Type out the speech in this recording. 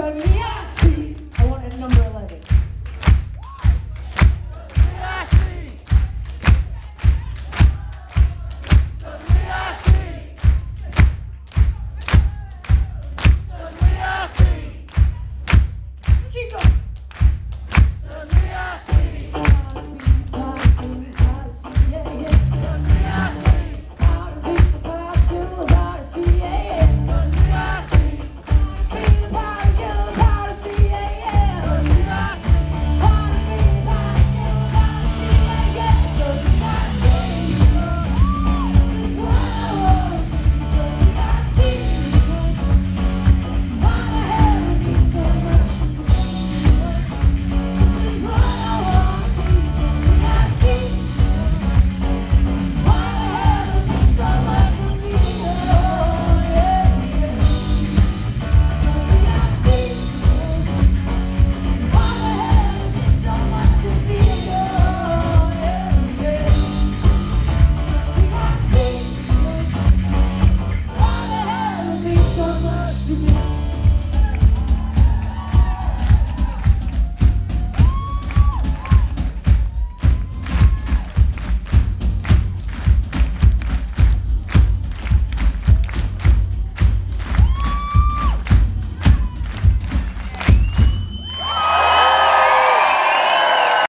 Sonia.